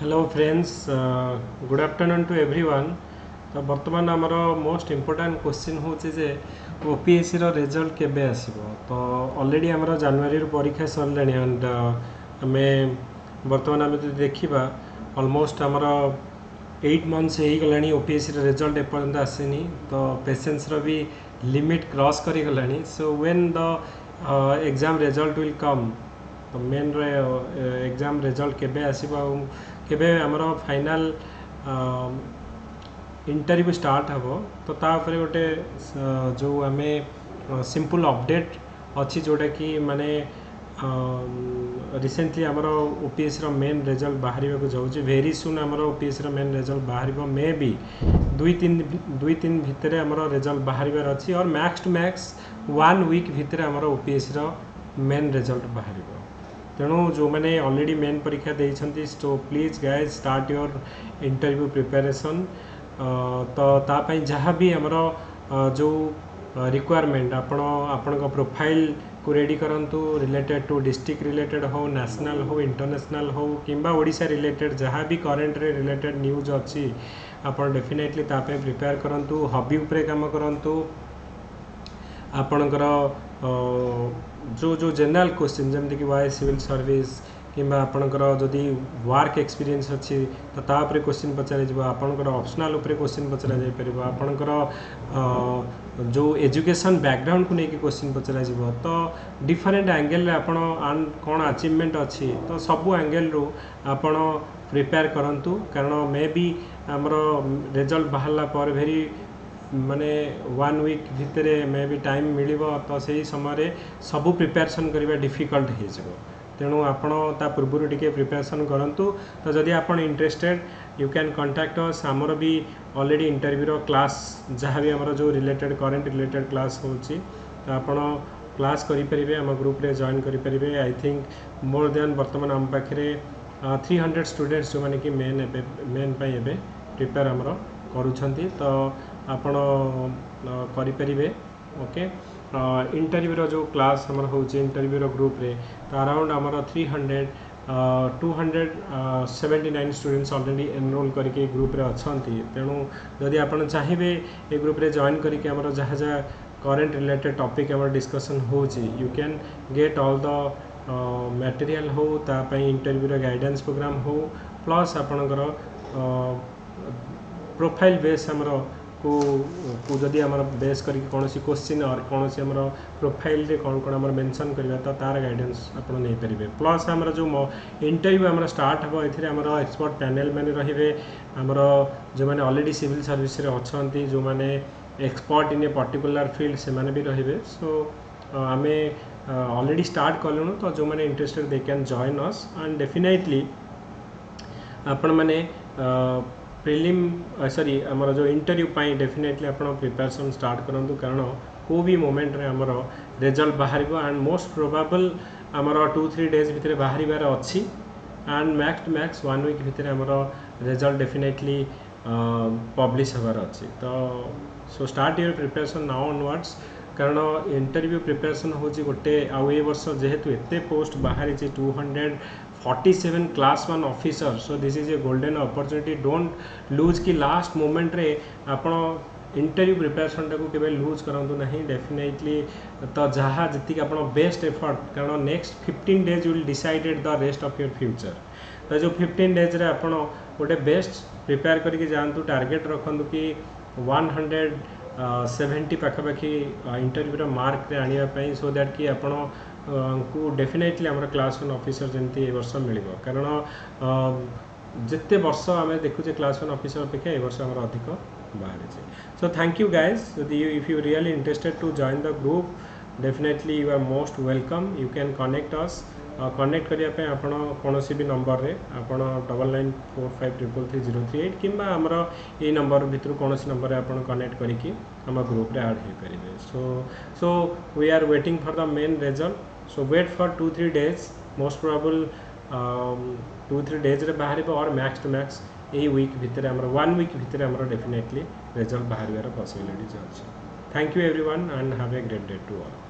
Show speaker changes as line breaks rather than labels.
hello friends good afternoon to everyone तो बर्तमान आमर मोस्ट इम्पोर्टाट क्वेश्चन हूँ जे ओपीएससी रेजल्ट के आसब तो अलरेडी आमर जानुरी परीक्षा सरला एंड आम बर्तमान आम जो देखा अलमोस्ट आमर एट मंथस हो गला ओपीएससी रेजल्ट एपर्त आसनी तो पेसेन्सर भी लिमिट क्रॉस कर so when the exam result will come तो मेन रे एग्जाम रिजल्ट के आसब केमर फाइनाल इंटरव्यू स्टार्ट हम तो तापर गोटे जो आम सिंपल अपडेट अच्छी जोटा कि मानने रिसेंटली आमर ओपीएस मेन रिजल्ट बाहर को जाऊँगी भेरी सुन आम ओपीएस मेन रिजल्ट बाहर मे बी दुई तीन दुई तीन भितर आम रेजल्ट बाहर अच्छी और max to max one week भर ओपीएस मेन रिजल्ट बाहर तेणु जो मैंने अलरेडी मेन परीक्षा दे तो please guys start your interview preparation तो ताकि जहाँ भी आमर जो रिक्वायरमेंट आपण प्रोफाइल को रेडी करूँ रिलेटेड टू डिस्ट्रिक्ट रिलेटेड हो नेशनल हो इंटरनेशनल हो किंबा ओडा रिलेटेड जहाँ भी करेन्ट्रे रिलेटेड न्यूज अच्छी आपेफिनेटली प्रिपेयर करूँ हबी उपरे काम करूँ ଆପଣଙ୍କର ଯେଉଁ ଯେଉଁ ଜେନେରାଲ୍ କୋଶ୍ଚିନ୍ ଯେମିତିକି ୱାଏ ସିଭିଲ୍ ସର୍ଭିସ୍ କିମ୍ବା ଆପଣଙ୍କର ଯଦି ୱାର୍କ ଏକ୍ସପିରିଏନ୍ସ ଅଛି ତ ତା ଉପରେ କୋଶ୍ଚିନ୍ ପଚରାଯିବ ଆପଣଙ୍କର ଅପସନାଲ୍ ଉପରେ କୋଶ୍ଚିନ୍ ପଚରାଯାଇପାରିବ ଆପଣଙ୍କର ଯେଉଁ ଏଜୁକେସନ୍ ବ୍ୟାକଗ୍ରାଉଣ୍ଡକୁ ନେଇକି କୋଶ୍ଚିନ୍ ପଚରାଯିବ ତ ଡିଫରେଣ୍ଟ ଆଙ୍ଗେଲରେ ଆପଣ କ'ଣ ଆଚିଭମେଣ୍ଟ ଅଛି ତ ସବୁ ଆଙ୍ଗେଲରୁ ଆପଣ ପ୍ରିପେୟାର କରନ୍ତୁ କାରଣ ମେ ବି ଆମର ରେଜଲ୍ଟ ବାହାରିଲା ପରେ ଭେରି ମାନେ ୱାନ୍ ୱିକ୍ ଭିତରେ ମେ ବି ଟାଇମ୍ ମିଳିବ ତ ସେହି ସମୟରେ ସବୁ ପ୍ରିପାରେସନ୍ କରିବା ଡିଫିକଲ୍ଟ ହେଇଯିବ ତେଣୁ ଆପଣ ତା ପୂର୍ବରୁ ଟିକେ ପ୍ରିପାରେସନ୍ କରନ୍ତୁ ତ ଯଦି ଆପଣ ଇଣ୍ଟରେଷ୍ଟେଡ଼୍ ୟୁ କ୍ୟାନ୍ କଣ୍ଟାକ୍ଟ ଅସ୍ ଆମର ବି ଅଲରେଡ଼ି ଇଣ୍ଟରଭ୍ୟୁର କ୍ଲାସ୍ ଯାହା ବି ଆମର ଯେଉଁ ରିଲେଟେଡ଼୍ କରେଣ୍ଟ ରିଲେଟେଡ଼୍ କ୍ଲାସ୍ ହେଉଛି ତ ଆପଣ କ୍ଲାସ୍ କରିପାରିବେ ଆମ ଗ୍ରୁପ୍ରେ ଜଏନ୍ କରିପାରିବେ ଆଇ ଥିଙ୍କ ମୋର ଦେନ୍ ବର୍ତ୍ତମାନ ଆମ ପାଖରେ ଥ୍ରୀ ହଣ୍ଡ୍ରେଡ଼ ଷ୍ଟୁଡ଼େଣ୍ଟସ୍ ଯେଉଁମାନେ କି ମେନ୍ ଏବେ ମେନ୍ ପାଇଁ ଏବେ ପ୍ରିପେୟାର ଆମର କରୁଛନ୍ତି ତ ଆପଣ କରିପାରିବେ ଓକେ ଇଣ୍ଟରଭ୍ୟୁର ଯେଉଁ କ୍ଲାସ୍ ଆମର ହେଉଛି ଇଣ୍ଟରଭ୍ୟୁର ଗ୍ରୁପ୍ରେ ତ ଆରାଉଣ୍ଡ ଆମର three hundred to hundred seventy nine students already enrol କରିକି ଗ୍ରୁପ୍ରେ ଅଛନ୍ତି ତେଣୁ ଯଦି ଆପଣ ଚାହିଁବେ ଏ ଗ୍ରୁପ୍ରେ ଜଏନ୍ କରିକି ଆମର ଯାହା ଯାହା କରେଣ୍ଟ ରିଲେଟେଡ଼ ଟପିକ୍ ଆମର ଡିସ୍କସନ୍ ହେଉଛି you can get all the material ହେଉ ତା ପାଇଁ ଇଣ୍ଟରଭ୍ୟୁର ଗାଇଡ଼ାନ୍ସ ପ୍ରୋଗ୍ରାମ୍ ହେଉ ପ୍ଲସ୍ ଆପଣଙ୍କର प्रोफाइल बेस ଆମର କୁ କୁ ଯଦି ଆମର ବେସ୍ କରିକି କୌଣସି କୋଶ୍ଚିନ୍ ଅର୍ କୌଣସି ଆମର ପ୍ରୋଫାଇଲ୍ରେ କ'ଣ କ'ଣ ଆମର ମେନସନ୍ କରିବା ତ ତା'ର ଗାଇଡ଼େନ୍ସ ଆପଣ ନେଇପାରିବେ ପ୍ଲସ୍ ଆମର ଯେଉଁ ଇଣ୍ଟରଭ୍ୟୁ ଆମର ଷ୍ଟାର୍ଟ ହେବ ଏଥିରେ ଆମର ଏକ୍ସପର୍ଟ ପ୍ୟାନେଲ୍ ମାନେ ରହିବେ ଆମର ଯେଉଁମାନେ ଅଲରେଡ଼ି ସିଭିଲ୍ ସର୍ଭିସରେ ଅଛନ୍ତି ଯେଉଁମାନେ expert in a particular field ସେମାନେ ବି ରହିବେ ସୋ ଆମେ ଅଲରେଡ଼ି ଷ୍ଟାର୍ଟ କଲୁଣୁ ତ ଯେଉଁମାନେ interested they can join us and definitely ଆପଣମାନେ ପ୍ରିଲିମ୍ ସରି ଆମର ଯେଉଁ ଇଣ୍ଟରଭ୍ୟୁ ପାଇଁ ଡେଫିନେଟଲି ଆପଣ ପ୍ରିପାରେସନ୍ ଷ୍ଟାର୍ଟ କରନ୍ତୁ କାରଣ କେଉଁ ବି ମୋମେଣ୍ଟରେ ଆମର ରେଜଲ୍ଟ ବାହାରିବ ଆଣ୍ଡ ମୋଷ୍ଟ ପ୍ରୋବାବଲ୍ ଆମର ଟୁ ଥ୍ରୀ ଡେଜ୍ ଭିତରେ ବାହାରିବାର ଅଛି and max max one week ଭିତରେ ଆମର ରେଜଲ୍ଟ ଡେଫିନେଟଲି ପବ୍ଲିଶ ହେବାର ଅଛି ତ so start your preparation now onwards कारण इंटरव्यू प्रिपेरेसन हो गए आउ ए बर्ष जेहेतु एत पोस्ट बाहरी two hundred forty seven class one officer so this is a golden opportunity don't lose कि लास्ट मुमेंट्रे आप इंटरव्यू प्रिपेरेसन टाक के लुज करूँ डेफिनेटली तो जहाँ जीक आप बेस्ट एफर्ट कारण next fifteen days will decided the rest of your future तो जो फिफ्टन डेज्रे आप गोटे बेस्ट प्रिपेयर करके जातु टार्गेट रखु कि वन हंड्रेड सेवेन्टी पाखापाखि इंटरव्यूर मार्क आने सो दैट कि आप डेफिनेटली आम क्लास वन अफिसर जमी ए वर्ष मिल कारण जिते वर्ष आम देखुचे क्लास वन अफिसर अपेक्षा यह वर्ष अधिक बाहर सो थैंक यू गायज यदि you if you really interested to join the group definitely you are most welcome you can connect us connect करने आपसी भी नंबर में आप double nine four five triple three zero three eight कि आमर ये number भितर कौन नंबर आज कनेक्ट करम ग्रुप आड हो पारे so so we are waiting for the main result so wait for two three days most probably two three days रे बाहर और मैक्स टू मैक्स यही विक् भितर वन विक् भितर डेफिनेटली रेजल्ट बाहर पसबिलिटी अच्छे thank you everyone and have a great day to all